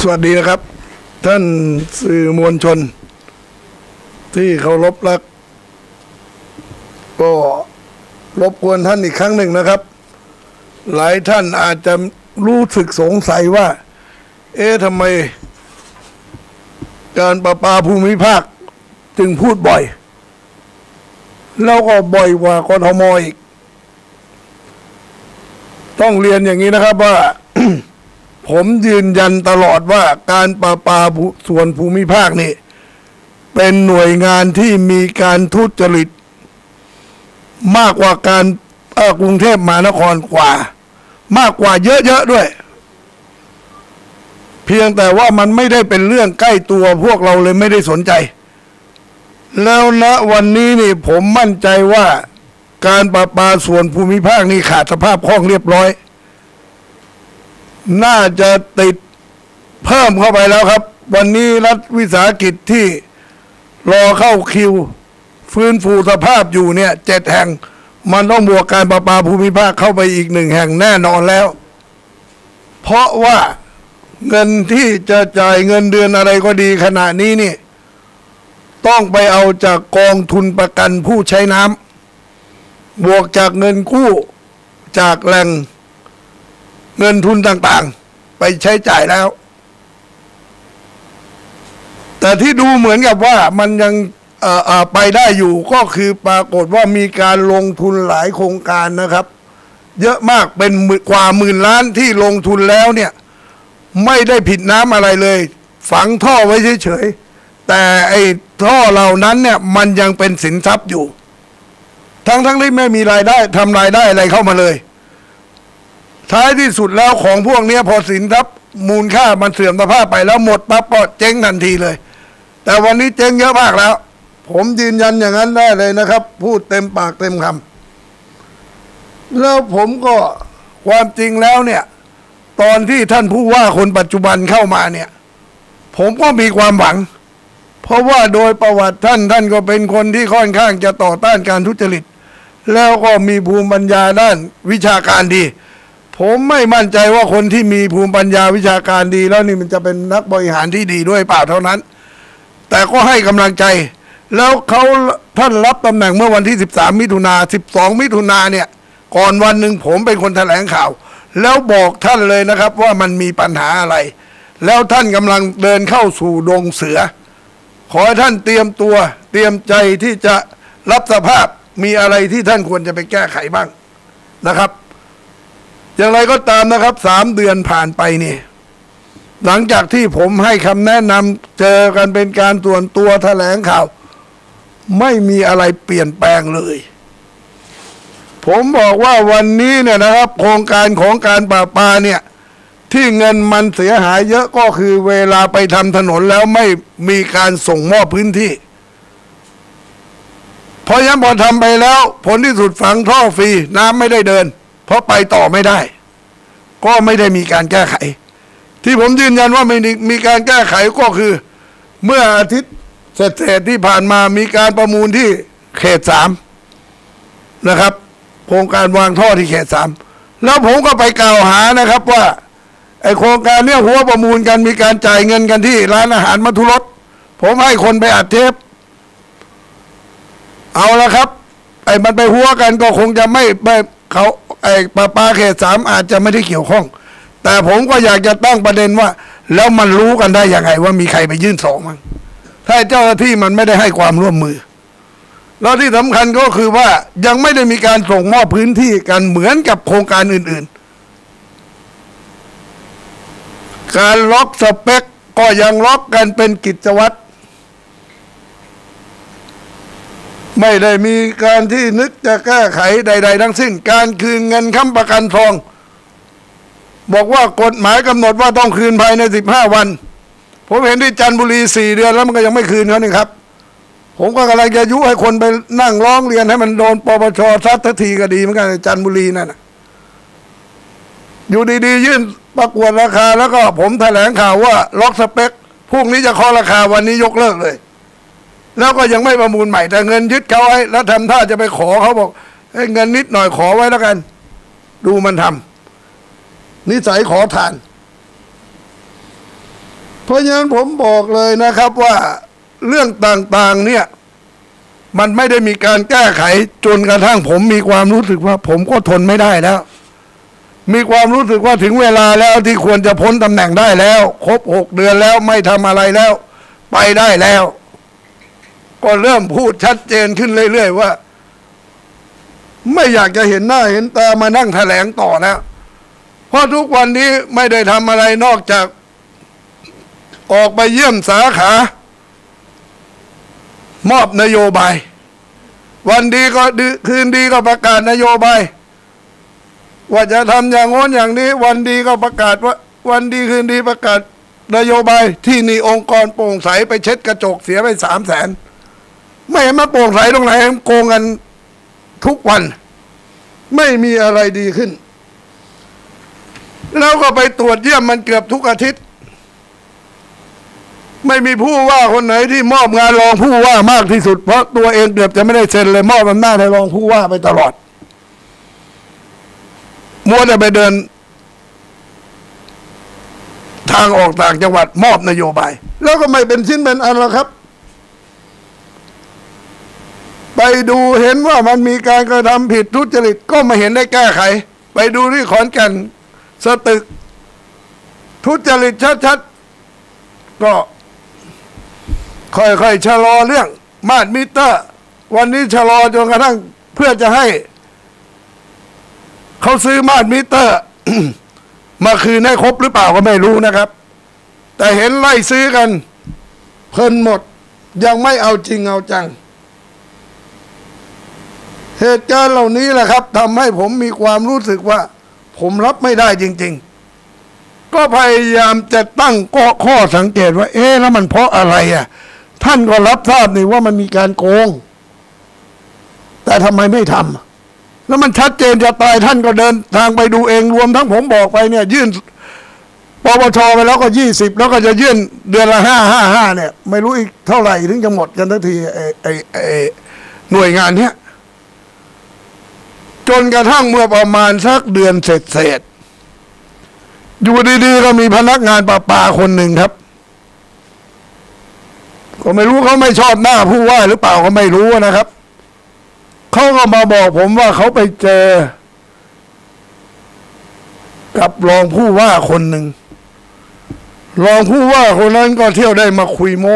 สวัสดีนะครับ ท่านสื่อมวลชน ที่เคารพรัก ก็รบกวนท่านอีกครั้งหนึ่งนะครับ หลายท่านอาจจะรู้สึกสงสัยว่า เอ๊ะทำไม การประปาภูมิภาคจึงพูดบ่อย แล้วก็บ่อยกว่ากทมอีก ต้องเรียนอย่างนี้นะครับว่า ผมยืนยันตลอดว่าการประปาส่วนภูมิภาคนี่ เป็นหน่วยงานที่มีการทุจริต มากกว่าการกรุงเทพมหานครกว่า มากกว่าเยอะๆด้วย เพียงแต่ว่ามันไม่ได้เป็นเรื่องใกล้ตัวพวกเราเลยไม่ได้สนใจ แล้วณวันนี้นี่ผมมั่นใจว่าการประปาส่วนภูมิภาคนี่ขาดสภาพคล่องเรียบร้อย น่าจะติดเพิ่มเข้าไปแล้วครับ วันนี้รัฐวิสาหกิจที่รอเข้าคิว ฟื้นฟูสภาพอยู่เนี่ยเจ็ดแห่ง มันต้องบวกการประปาภูมิภาคเข้าไปอีกหนึ่งแห่งแน่นอนแล้ว เพราะว่าเงินที่จะจ่ายเงินเดือนอะไรก็ดีขณะนี้นี่ ต้องไปเอาจากกองทุนประกันผู้ใช้น้ำบวกจากเงินกู้จากแหล่ง เงินทุนต่างๆ ไปใช้จ่ายแล้ว แต่ที่ดูเหมือนกับว่ามันยังเออไปได้อยู่ก็คือปรากฏว่ามีการลงทุนหลายโครงการนะครับ เยอะมากเป็นกว่าหมื่นล้านที่ลงทุนแล้วเนี่ย ไม่ได้ผิดน้ำอะไรเลย ฝังท่อไว้เฉยๆแต่ไอ้ท่อเหล่านั้นเนี่ย มันยังเป็นสินทรัพย์อยู่ ทั้งทั้งๆที่ไม่มีรายได้ทำรายได้อะไรเข้ามาเลย ท้ายที่สุดแล้วของพวกนี้พอสินทรัพย์มูลค่ามันเสื่อมสภาพไปแล้วหมดปั๊บก็เจ๊งทันทีเลย แต่วันนี้เจ๊งเยอะมากแล้ว ผมยืนยันอย่างนั้นได้เลยนะครับ พูดเต็มปากเต็มคำแล้วผมก็ความจริงแล้วเนี่ย ตอนที่ท่านผู้ว่าคนปัจจุบันเข้ามาเนี่ย ผมก็มีความหวัง เพราะว่าโดยประวัติท่านท่านก็เป็นคนที่ค่อนข้างจะต่อต้านการทุจริต แล้วก็มีภูมิปัญญาด้านวิชาการดี ผมไม่มั่นใจว่าคนที่มีภูมิปัญญาวิชาการดี แล้วนี่มันจะเป็นนักบริหารที่ดีด้วยเปล่าเท่านั้น แต่ก็ให้กำลังใจ แล้วเขาท่านรับตำแหน่งเมื่อวันที่ 13 มิถุนา12 มิถุนาเนี่ย ก่อนวันหนึ่งผมเป็นคนแถลงข่าว แล้วบอกท่านเลยนะครับว่ามันมีปัญหาอะไร แล้วท่านกำลังเดินเข้าสู่ดงเสือ ขอให้ท่านเตรียมตัวเตรียมใจที่จะรับสภาพมีอะไรที่ท่านควรจะไปแก้ไขบ้างนะครับ อย่างไรก็ตามนะครับสามเดือนผ่านไปนี่หลังจากที่ผมให้คำแนะนำเจอกันเป็นการส่วนตัวแถลงข่าว ไม่มีอะไรเปลี่ยนแปลงเลย ผมบอกว่าวันนี้เนี่ยนะครับ โครงการของการป่าปาเนี่ย ที่เงินมันเสียหายเยอะก็คือเวลาไปทำถนนแล้วไม่มีการส่งมอบพื้นที่เพราะฉะนั้นพอทำไปแล้ว ผลที่สุดฝังท่อฟรีน้ำไม่ได้เดิน เพราะไปต่อไม่ได้ ก็ไม่ได้มีการแก้ไข ที่ผมยืนยันว่าไม่มีการแก้ไขก็คือ เมื่ออาทิตย์เศษที่ผ่านมามีการประมูลที่เขตสามนะครับ โครงการวางท่อที่เขตสามแล้วผมก็ไปกล่าวหานะครับว่าไอโครงการเนี้ยหัวประมูลกันมีการจ่ายเงินกันที่ร้านอาหารมัทุรสผมให้คนไปอัดเทป เอาละครับ ไอมันไปหัวกันก็คงจะไม่ไม่เขา ไอ้ปาปาเขตสามอาจจะไม่ได้เกี่ยวข้อง แต่ผมก็อยากจะตั้งประเด็นว่า แล้วมันรู้กันได้ยังไงว่ามีใครไปยื่นสองมั้งถ้าเจ้าหน้าที่มันไม่ได้ให้ความร่วมมือ แล้วที่สำคัญก็คือว่ายังไม่ได้มีการส่งมอบพื้นที่กันเหมือนกับโครงการอื่น ๆ การล็อกสเปคก็ยังล็อกกันเป็นกิจวัตร ไม่ได้มีการที่นึกจะแก้ไขใด ๆ ทั้งสิ้น การคืนเงินค้ำประกันทอง บอกว่ากฎหมายกำหนดว่าต้องคืนภายในสิบห้าวัน ผมเห็นที่จันทบุรีสี่เดือนแล้วมันก็ยังไม่คืนเขานี่ครับ ผมก็กำลังจะยุให้คนไปนั่งร้องเรียนให้มันโดนปปชซัดทันทีก็ดีเหมือนกันในจันทบุรีนั่นอยู่ดีๆ ยื่นประกวดราคาแล้วก็ผมแถลงข่าวว่าล็อกสเปคพรุ่งนี้จะเคาะราคาวันนี้ยกเลิกเลย แล้วก็ยังไม่ประมูลใหม่แต่เงินยึดเขาไว้แล้วทำท่าจะไปขอเขาบอกเอ้เงินนิดหน่อยขอไว้แล้วกัน ดูมันทำนิสัยขอทาน เพราะฉะนั้นผมบอกเลยนะครับว่าเรื่องต่างๆเนี่ย มันไม่ได้มีการแก้ไขจนกระทั่งผมมีความรู้สึกว่า ผมก็ทนไม่ได้แล้วมีความรู้สึกว่าถึงเวลาแล้วที่ควรจะพ้นตำแหน่งได้แล้ว ครบหกเดือนแล้วไม่ทำอะไรแล้ว ไปได้แล้ว ก็เริ่มพูดชัดเจนขึ้นเรื่อยๆว่า ไม่อยากจะเห็นหน้าเห็นตามานั่งแถลงต่อแล้วเพราะทุกวันนี้ไม่ได้ทำอะไรนอกจาก ออกไปเยี่ยมสาขา มอบนโยบาย วันดีก็ดคืนดีก็ประกาศนโยบาย ว่าจะทำอย่างโน้นอย่างนี้ วันดีก็ประกาศว่า วันดีคืนดีประกาศนโยบายที่นี่องค์กรโปร่งใสไปเช็ดกระจกเสียไปสามแสน ไม่เห็นมาโปร่งใสตรงไหนโกงกันทุกวัน ไม่มีอะไรดีขึ้น แล้วก็ไปตรวจเยี่ยมมันเกือบทุกอาทิตย์ ไม่มีผู้ว่าคนไหนที่มอบงานรองผู้ว่ามากที่สุด เพราะตัวเองเกือบจะไม่ได้เซ็นเลยมอบอำนาจให้รองผู้ว่าไปตลอด มัวแต่ไปเดิน ทางออกต่างจังหวัดมอบนโยบาย แล้วก็ไม่เป็นชิ้นเป็นอันแล้วครับ ไปดูเห็นว่ามันมีการกระทำผิดทุจริตก็ไม่เห็นได้แก้ไข ไปดูที่ขอนแก่นสตึก ทุจริตชัดๆ ก็ค่อยๆชะลอเรื่อง มาดมิเตอร์ วันนี้ชะลอจนกระทั่งเพื่อจะให้ เขาซื้อมาดมิเตอร์ มาคืนให้ครบหรือเปล่าก็ไม่รู้นะครับ แต่เห็นไล่ซื้อกัน เพลินหมดยังไม่เอาจริงเอาจัง เหตุการณ์เหล่านี้แหละครับทำให้ผมมีความรู้สึกว่า ผมรับไม่ได้จริง ๆ ก็พยายามจะตั้งก็ข้อสังเกตว่า เอ๊ะแล้วมันเพราะอะไรอะ ท่านก็รับทราบนี่ว่ามันมีการโกง แต่ทำไมไม่ทำแล้วมันชัดเจนจะตายท่านก็เดินทางไปดูเองรวมทั้งผมบอกไปเนี่ย ยื่นปปชไปแล้วก็ยี่สิบแล้วก็จะยื่นเดือนละห้าห้าห้าเนี่ย ไม่รู้อีกเท่าไหร่ถึงจะหมดกันทันทีไอ้ไอ้ไอ้หน่วยงานเนี้ย จนกระทั่งเมื่อประมาณสักเดือนเสร็จเสร็จอยู่ดีๆก็มีพนักงานประปาคนหนึ่งครับ ก็ไม่รู้เขาไม่ชอบหน้าผู้ว่าหรือเปล่าก็ไม่รู้นะครับเขาก็มาบอกผมว่าเขาไปเจอ กับรองผู้ว่าคนหนึ่งรองผู้ว่าคนนั้นก็เที่ยวได้มาคุยโม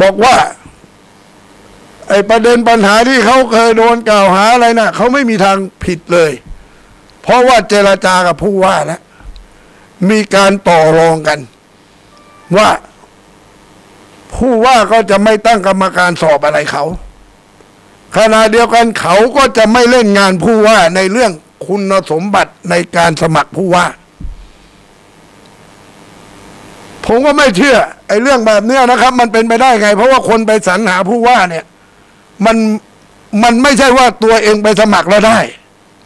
บอกว่า ไอ้ประเด็นปัญหาที่เขาเคยโดนกล่าวหาอะไรนะ่ะเขาไม่มีทางผิดเลย เพราะว่าเจรจากับผู้ว่าแล้วมีการต่อรองกัน ว่า ผู้ว่าก็จะไม่ตั้งกรรมการสอบอะไรเขาขณะเดียวกันเขาก็จะไม่เล่นงานผู้ว่าในเรื่องคุณสมบัติในการสมัครผู้ว่า ผมก็ไม่เชื่อ ไอ้เรื่องแบบเนี้ยนะครับ มันเป็นไปได้ไง เพราะว่าคนไปสรรหาผู้ว่าเนี่ย มันมันไม่ใช่ว่าตัวเองไปสมัครแล้วได้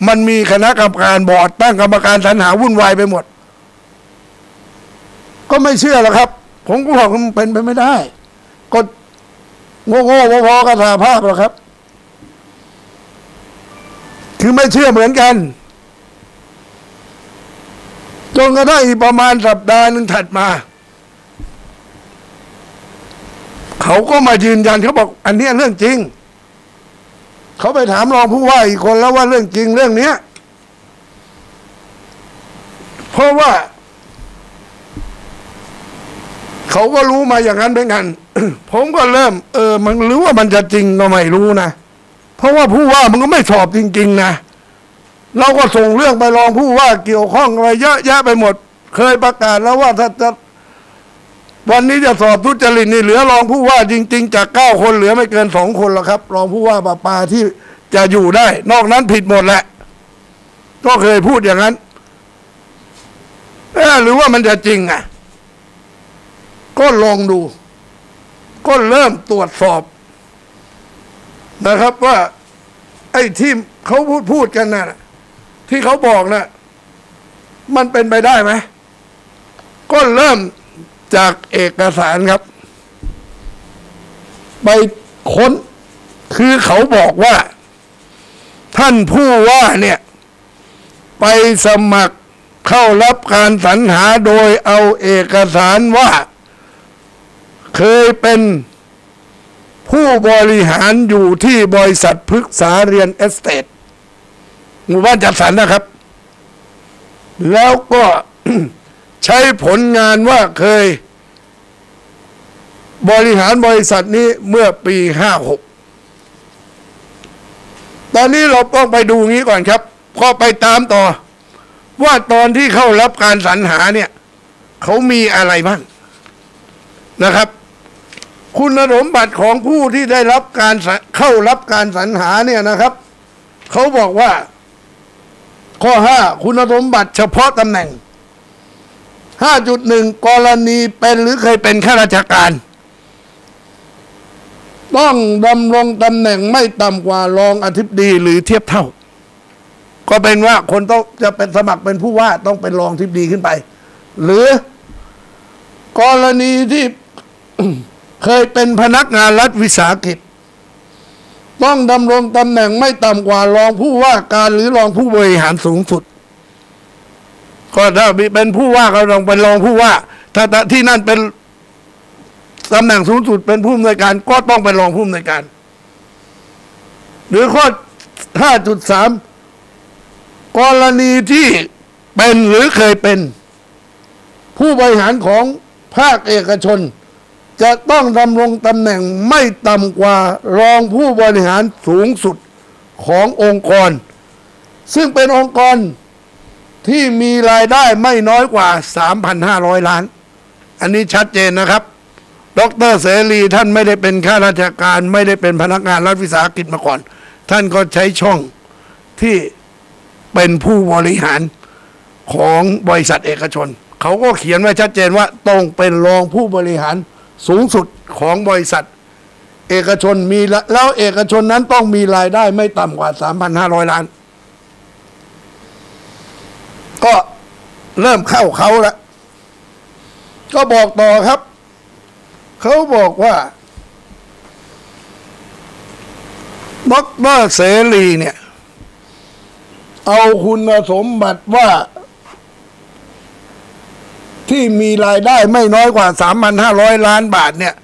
มันมีคณะกรรมการบอร์ดตั้งกรรมการสรรหาวุ่นวายไปหมด ก็ไม่เชื่อหรอกครับ ผมก็บอกมันเป็นไปไม่ได้ ก็โง่ๆพอๆกับสาภาพหรอกครับ คือไม่เชื่อเหมือนกันจนกระทั่งอีกประมาณสัปดาห์หนึ่งถัดมา เขาก็มายืนยันเขาบอก อันนี้เรื่องจริง เขาไปถามรองผู้ว่าอีกคนแล้วว่าเรื่องจริงเรื่องเนี้ย เพราะว่า เขาก็รู้มาอย่างนั้นเป็นกันผมก็เริ่ม เออ มันรู้ว่ามันจะจริงก็ไม่รู้นะเพราะว่าผู้ว่ามันก็ไม่สอบจริง ๆ นะเราก็ส่งเรื่องไปรองผู้ว่าเกี่ยวข้องอะไรเยอะแยะไปหมด เคยประกาศแล้วว่าถ้าจะ วันนี้จะสอบทุจริตนี่เหลือรองผู้ว่าจริง ๆ จากเก้าคนเหลือไม่เกินสองคนแล้วครับ รองผู้ว่าปาปาที่จะอยู่ได้ นอกนั้นผิดหมดแหละ ก็เคยพูดอย่างนั้นหรือว่ามันจะจริงอะ ก็ลองดู ก็เริ่มตรวจสอบนะครับว่า ไอ้ที่เขาพูดพูดกันน่ะ ที่เขาบอกน่ะ มันเป็นไปได้ไหมก็เริ่ม จากเอกสารครับ ไปค้น คือเขาบอกว่า ท่านผู้ว่าเนี่ย ไปสมัครเข้ารับการสรรหาโดยเอาเอกสารว่า เคยเป็นผู้บริหารอยู่ที่บริษัทพฤกษาเรียนเอสเตทหมู่บ้านจัดสรรนะครับ แล้วก็ ใช้ผลงานว่าเคย บริหารบริษัทนี้เมื่อปีห้าหกตอนนี้เราต้องไปดูงี้ก่อนครับพอไปตามต่อ ว่าตอนที่เข้ารับการสรรหาเนี่ย เขามีอะไรบ้างนะครับ คุณสมบัติของผู้ที่ได้รับการเข้ารับการสรรหาเนี่ยนะครับ เขาบอกว่า ข้อห้าคุณสมบัติเฉพาะตำแหน่ง ห้าจุดหนึ่งกรณีเป็นหรือเคยเป็นข้าราชการ ต้องดำรงตำแหน่งไม่ต่ำกว่ารองอธิบดีหรือเทียบเท่า ก็เป็นว่าคนต้องจะเป็นสมัครเป็นผู้ว่าต้องเป็นรองอธิบดีขึ้นไป หรือกรณีที่เคยเป็นพนักงานรัฐวิสาหกิจ ต้องดำรงตำแหน่งไม่ต่ำกว่ารองผู้ว่าการหรือรองผู้บริหารสูงสุด ก็ถ้าเป็นผู้ว่าก็ต้องเป็นรองผู้ว่า ถ้าที่นั่นเป็นตำแหน่งสูงสุดเป็นผู้อำนวยการ ก็ต้องเป็นรองผู้อำนวยการ หรือข้อ 5.3 กรณีที่เป็นหรือเคยเป็น ผู้บริหารของภาคเอกชน จะต้องดำรงตำแหน่งไม่ต่ำกว่ารองผู้บริหารสูงสุดขององค์กร ซึ่งเป็นองค์กร ที่มีรายได้ไม่น้อยกว่า 3,500 ล้าน อันนี้ชัดเจนนะครับ ดรเสรีท่านไม่ได้เป็นข้าราชการ ไม่ได้เป็นพนักงานรัฐวิสาหกิจมาก่อน ท่านก็ใช้ช่องที่เป็นผู้บริหารของบริษัทเอกชน เขาก็เขียนไว้ชัดเจนว่าต้องเป็นรองผู้บริหารสูงสุดของบริษัท เอกชนมีแล้วเอกชนนั้นต้องมีรายได้ไม่ต่ำกว่า 3,500 ล้าน ก็เริ่มเข้าเขาล้วก็บอกต่อครับ เขาบอกว่าดรเสรีเนี่ย เอาคุณสมบัติว่า ที่มีรายได้ไม่น้อยกว่า 3,500 ล้านบาทเนี่ย